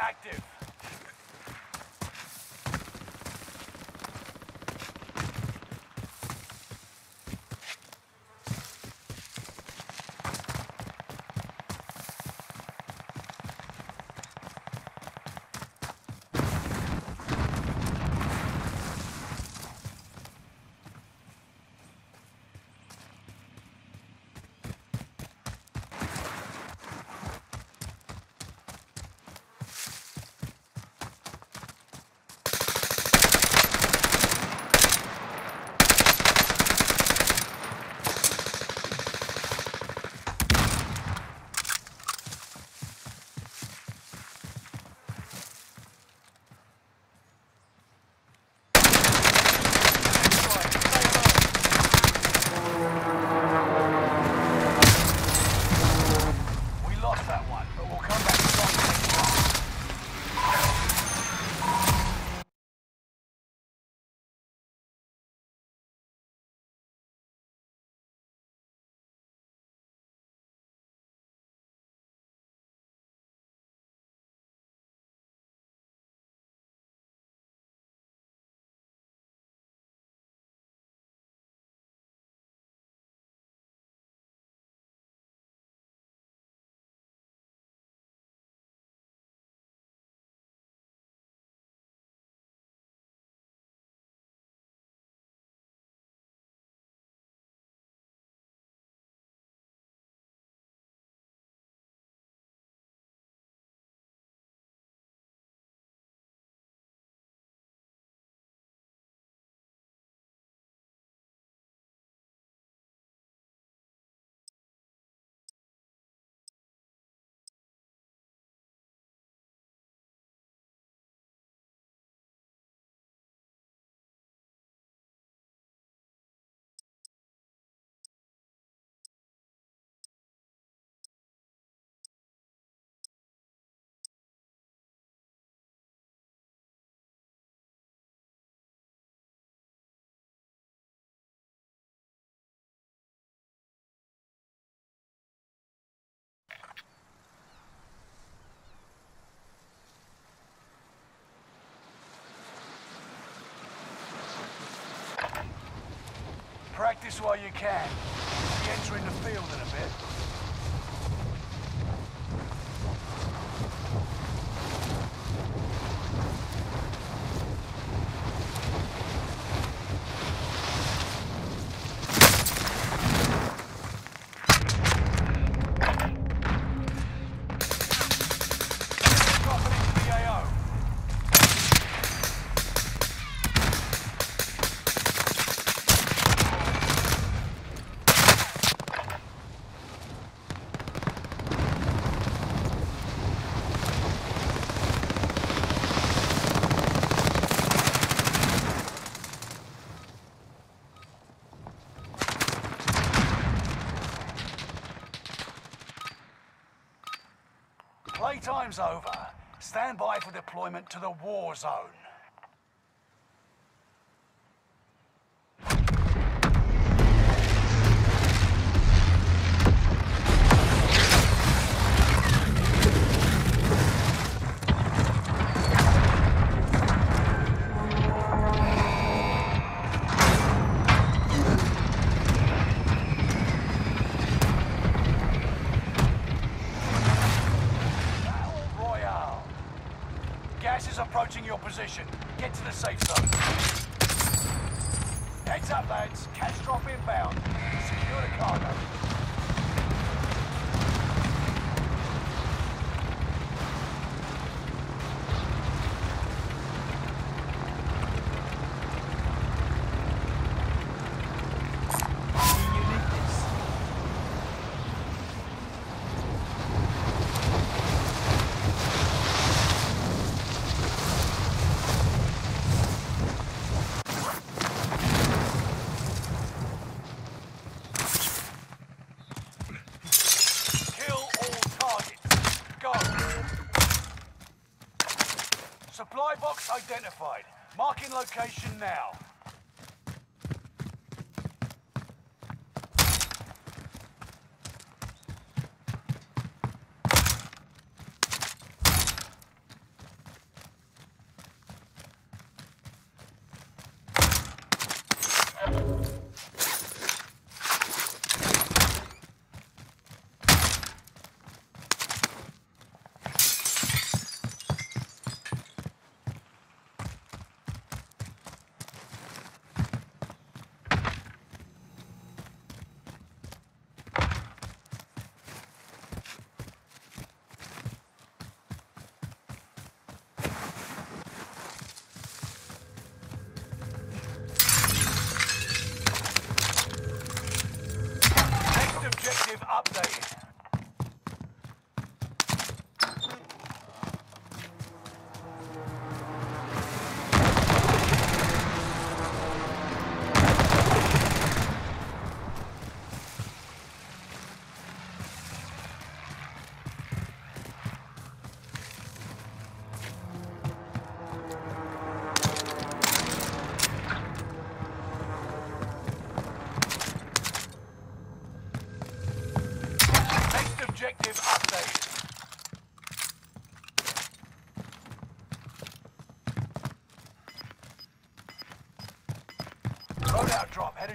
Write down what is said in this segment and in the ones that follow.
Active. Practice while you can. Be entering the field in a bit. Dropping into the AO. Playtime's over. Stand by for deployment to the war zone. Position. Get to the safe zone. Heads up, lads. Cash drop inbound. Secure the cargo.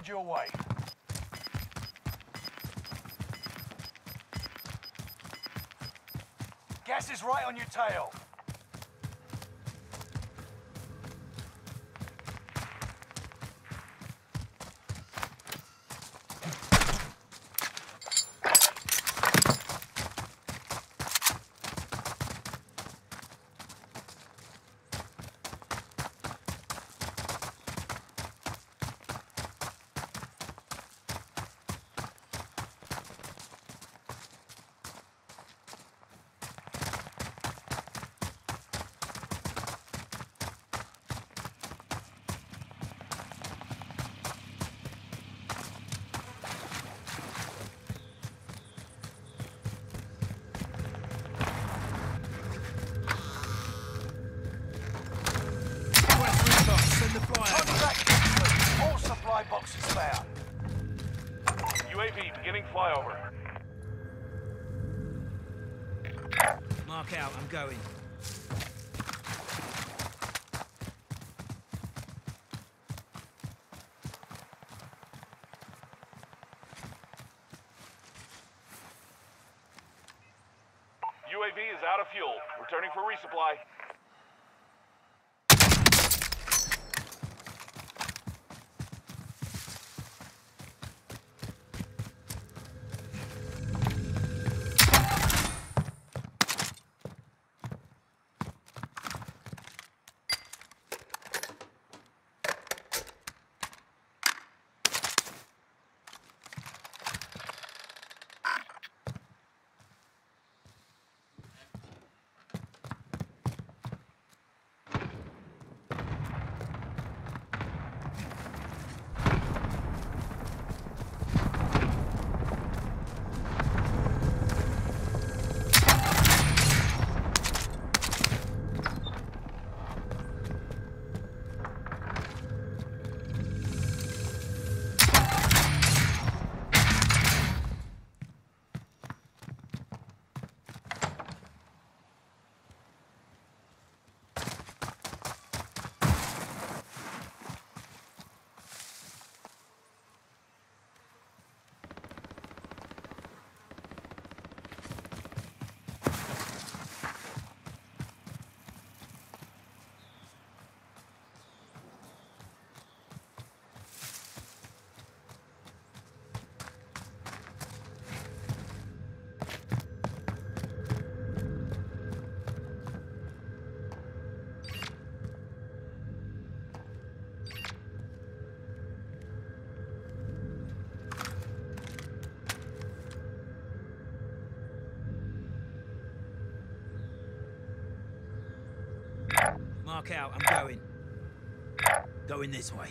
Headed your way. Gas is right on your tail. Contract complete. All supply boxes found. UAV beginning flyover. Mark out, I'm going. UAV is out of fuel. Returning for resupply. Out, I'm going. Going this way.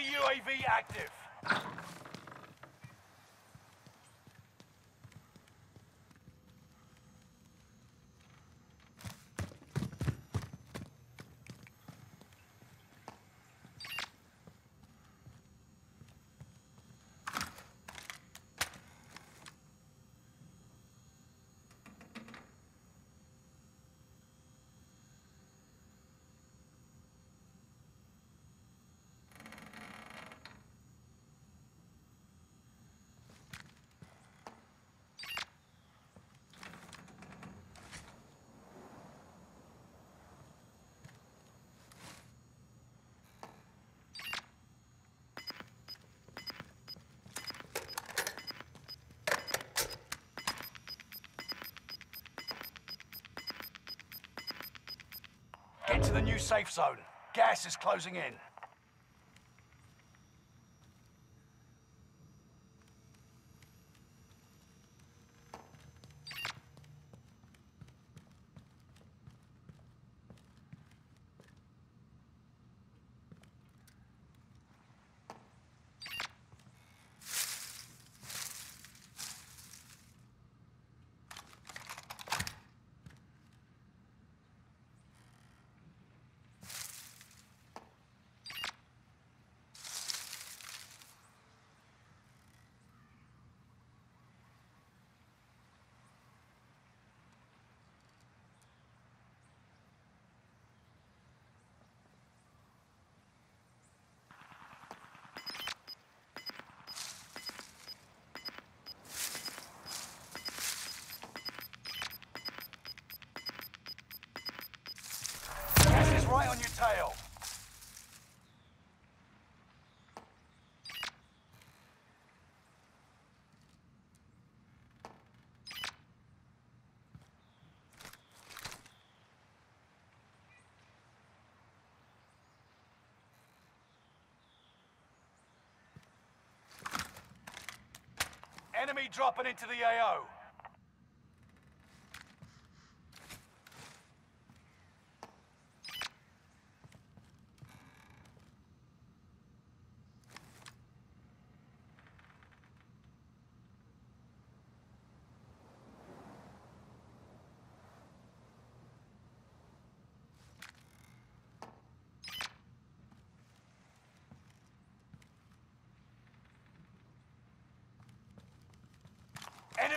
UAV active. To the new safe zone. Gas is closing in. Gas is right on your tail. Enemy dropping into the AO.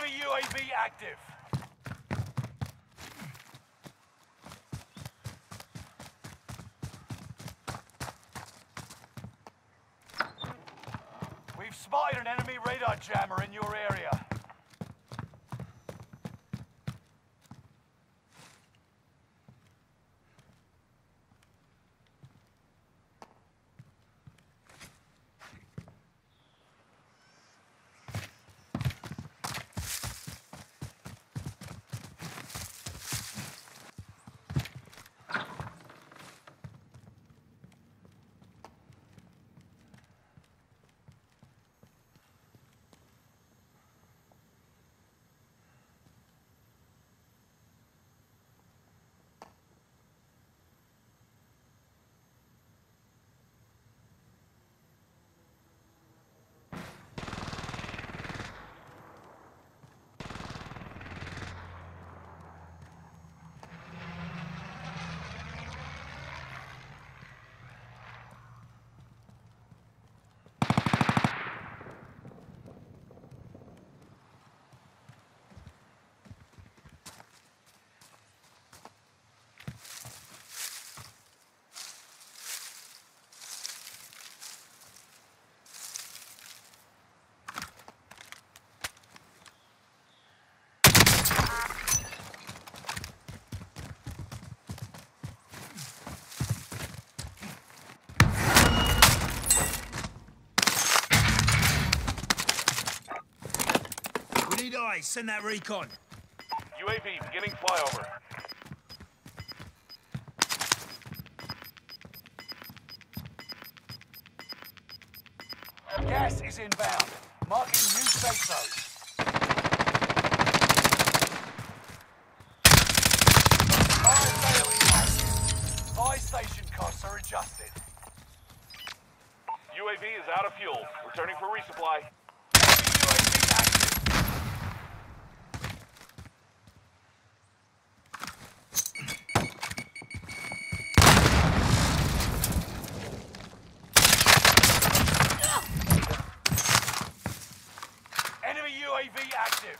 Enemy UAV active. We've spotted an enemy radar jammer in your area. Send that recon. UAV beginning flyover. Gas is inbound. Marking new safe zone. Fire sale inactive. Buy station costs are adjusted. UAV is out of fuel. Returning for resupply. Enemy UAV active. Enemy UAV active.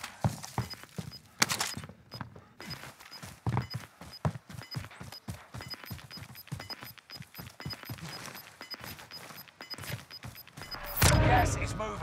Gas is moving.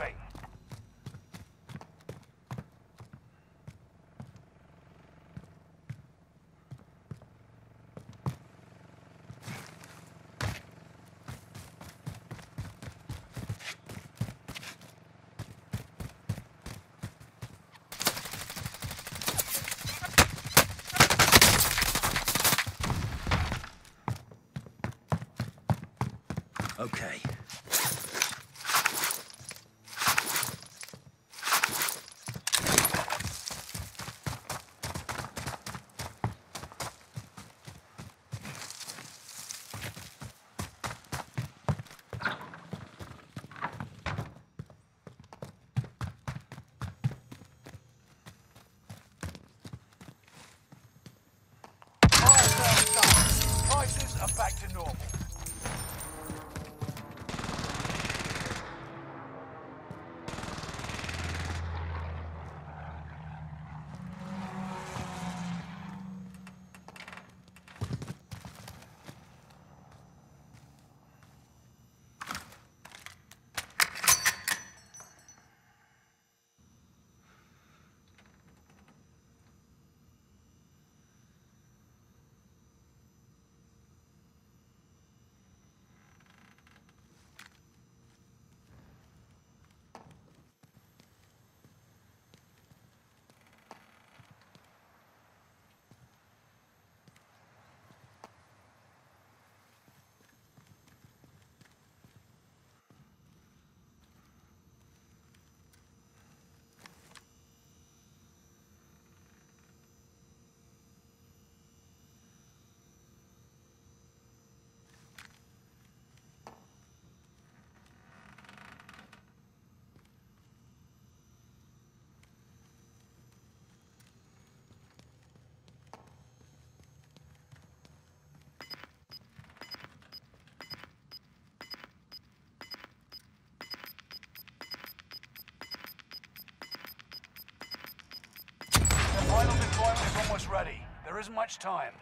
Ready. There isn't much time.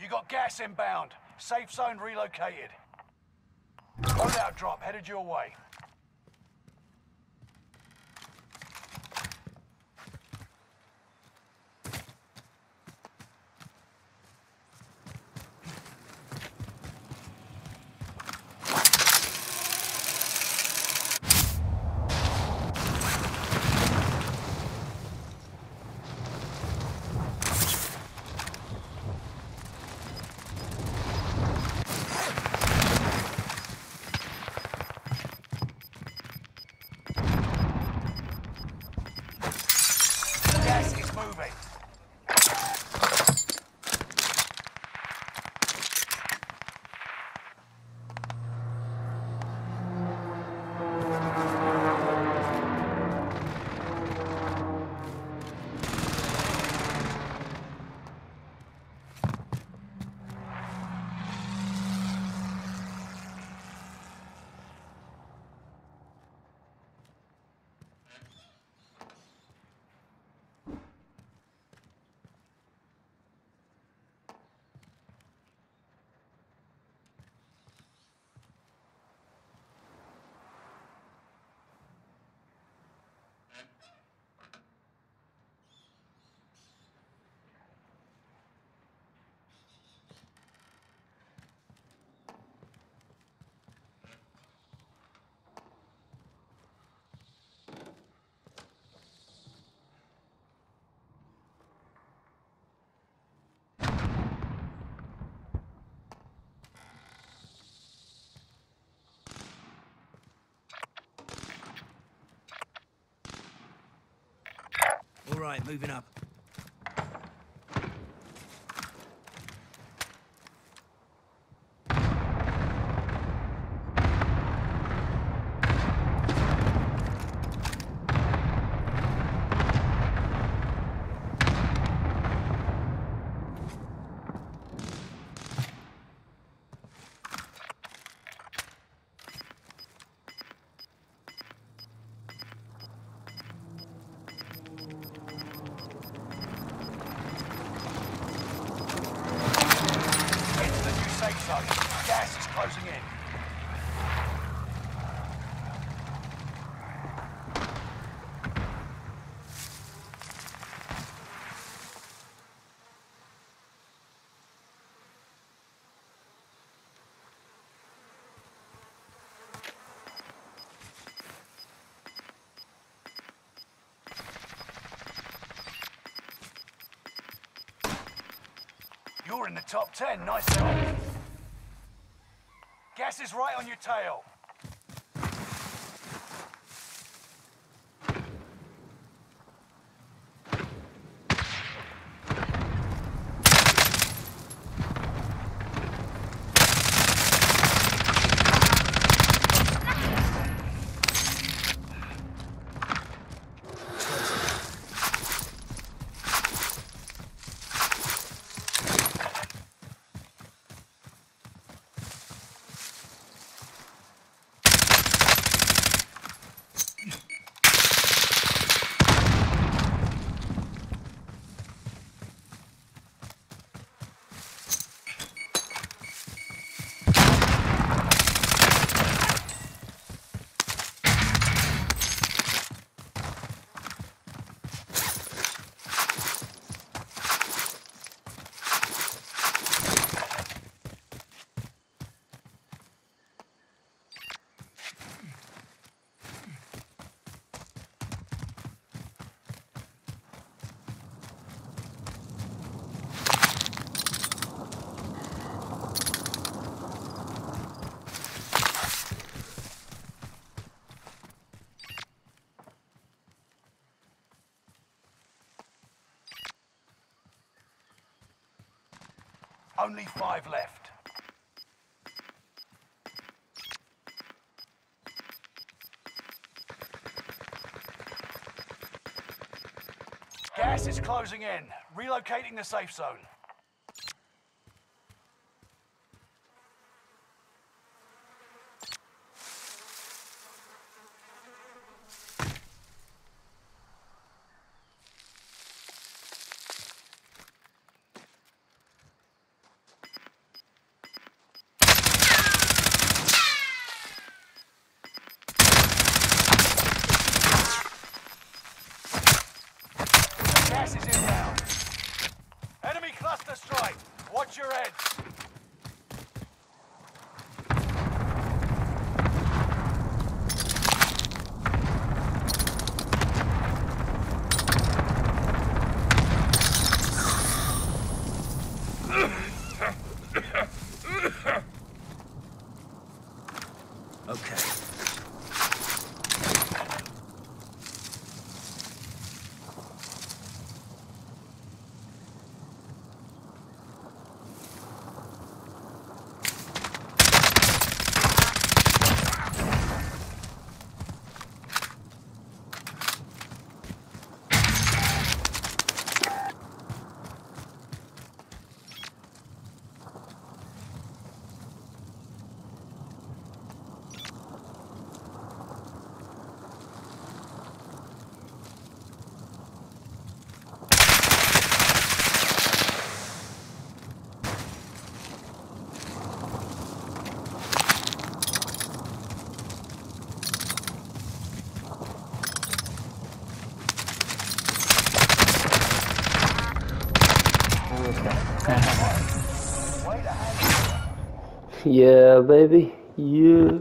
You got gas inbound. Safe zone relocated. Loadout drop headed your way. Gas is moving. All right, moving up. You're in the top 10. Nice job. Gas is right on your tail. Only five left. Gas is closing in. Relocating the safe zone. Yeah, baby. Yeah.